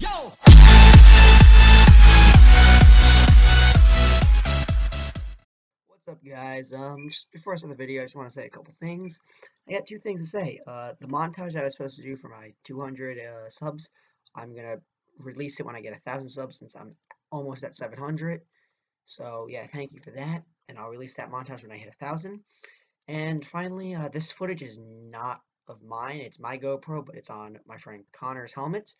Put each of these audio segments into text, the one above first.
Yo! What's up, guys? Um, just before I start the video, I just want to say a couple things. I got two things to say. Uh, the montage I was supposed to do for my 200 uh, subs, I'm gonna release it when I get a thousand subs, since I'm almost at 700. So yeah, thank you for that, and I'll release that montage when I hit a thousand. And finally, uh, this footage is not of mine; it's my GoPro, but it's on my friend Conner's helmet.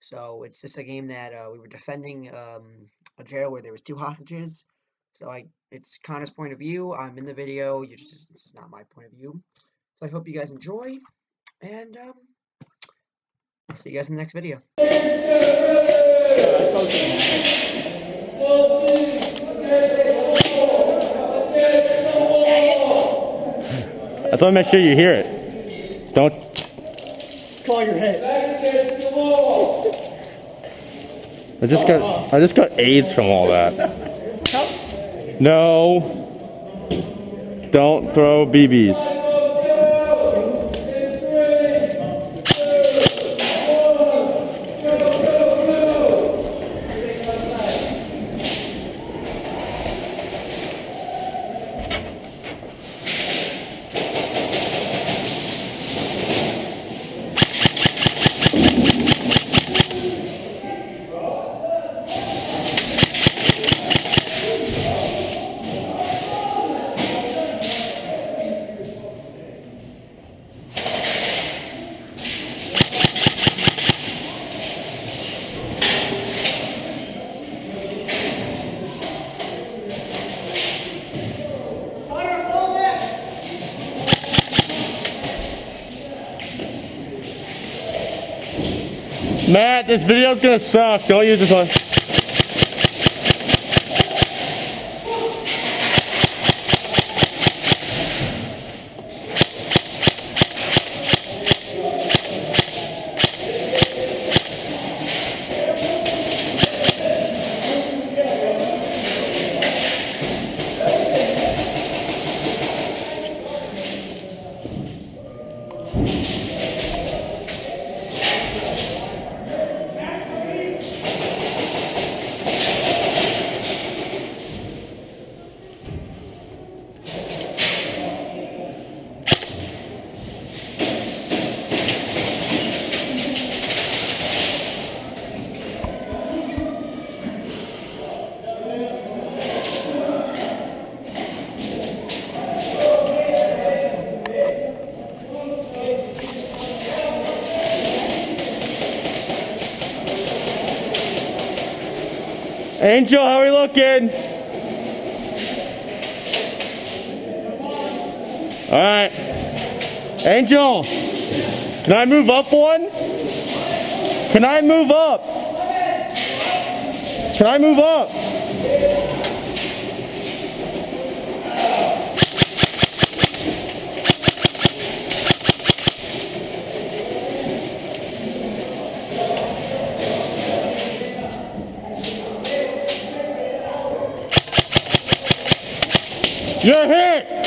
So it's just a game that uh, we were defending um, a jail where there was two hostages. So I, it's Conner's point of view. I'm in the video. You just, it's just not my point of view. So I hope you guys enjoy, and um, I'll see you guys in the next video. I just want to make sure you hear it. Don't. Call your head. I just got. I just got AIDS from all that. No. Don't throw BBs. Matt, this video's gonna suck. Don't use this one. Angel, how are we looking? All right. Angel, can I move up one? Can I move up? Can I move up? You're hit!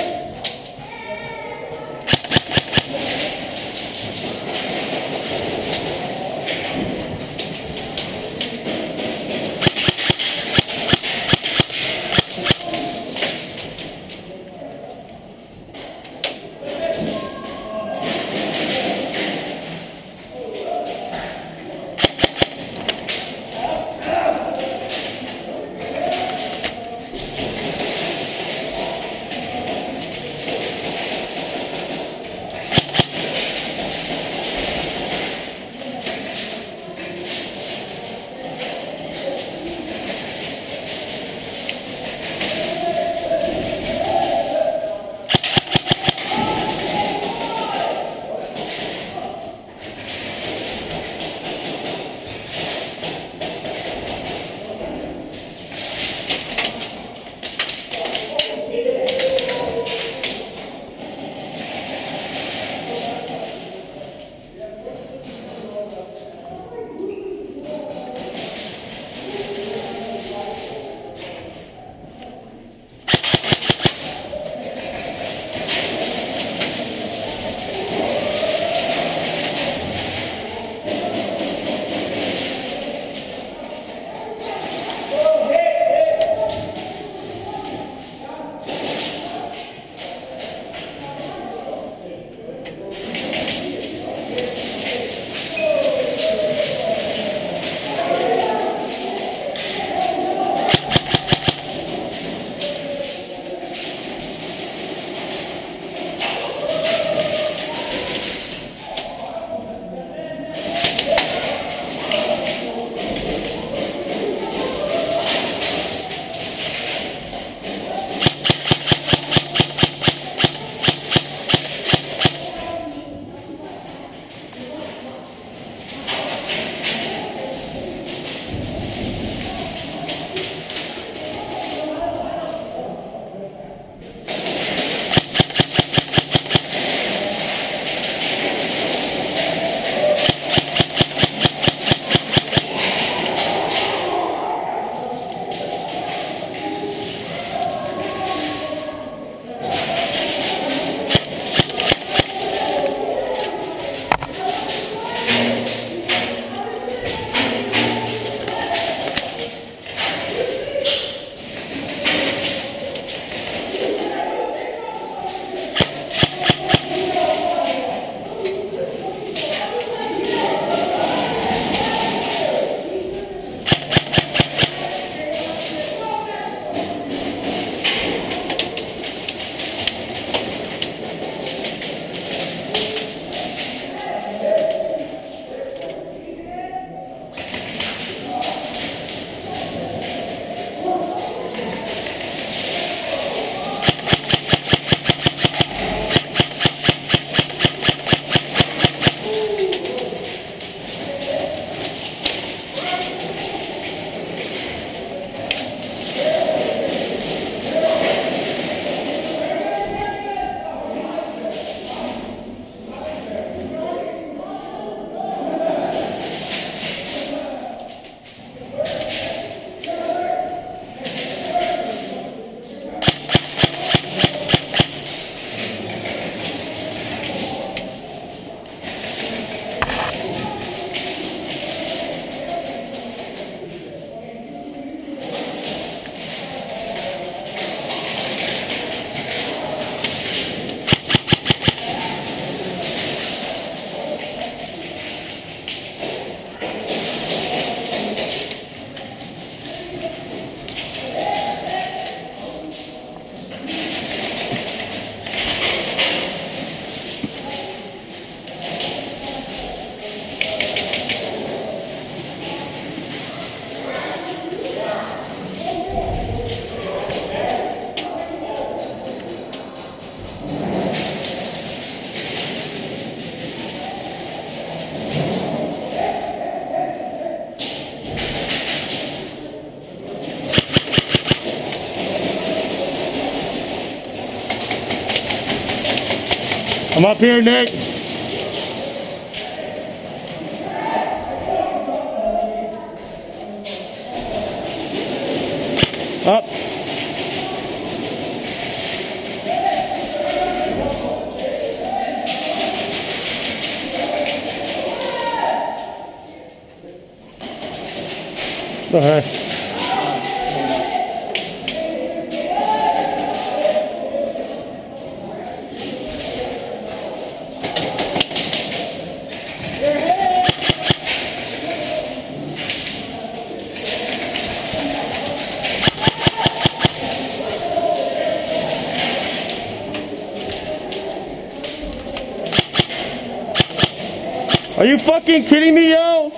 I'm up here, Nick. Up. Go ahead. Are you fucking kidding me, yo?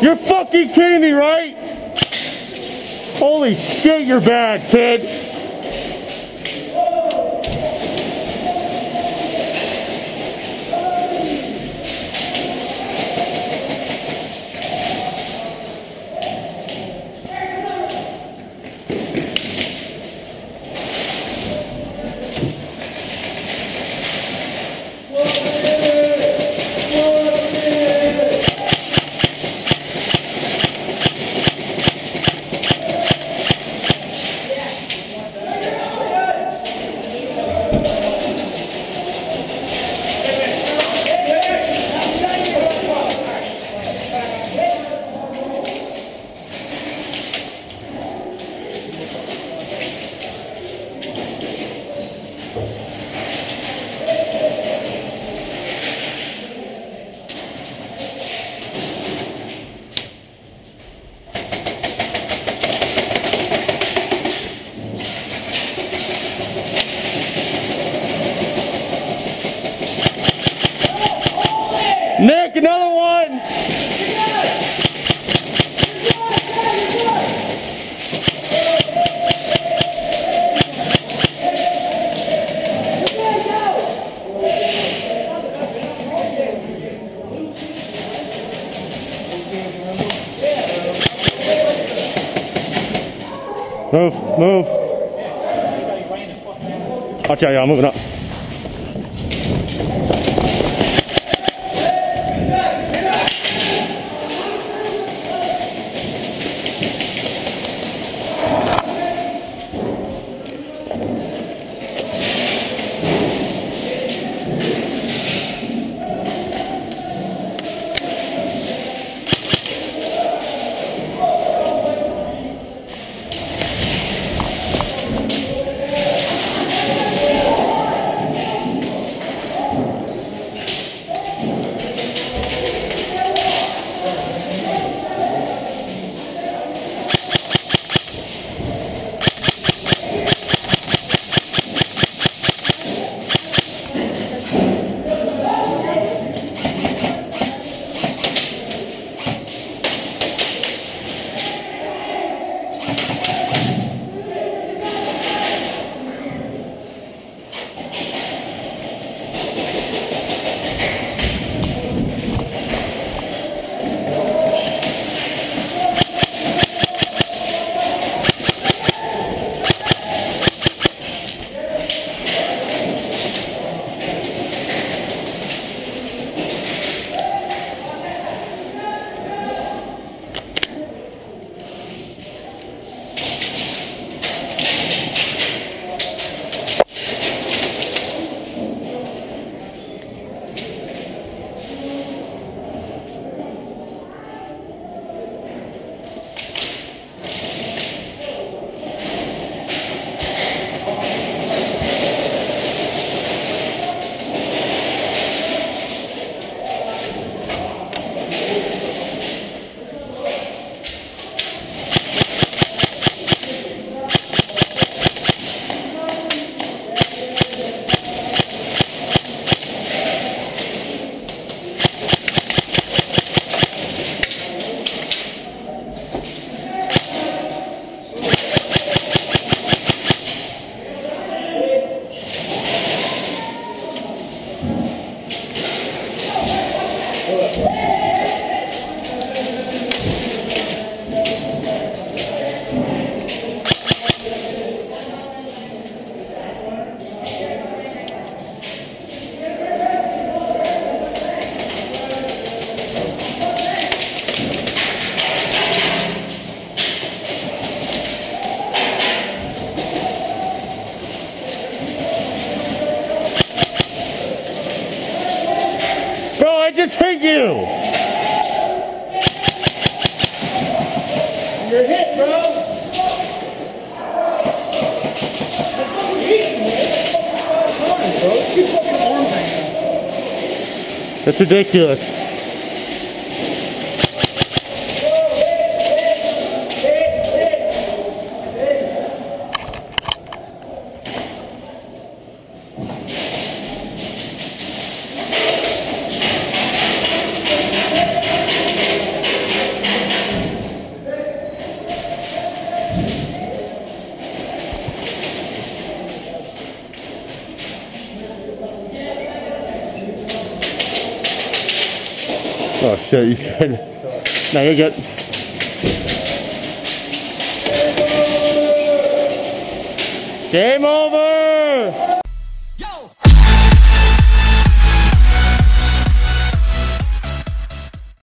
You're fucking kidding me, right? Holy shit, you're bad, kid. Move, move. Tell you, I'm moving up. That's ridiculous. Oh shit, you said. No, you're good. Game over!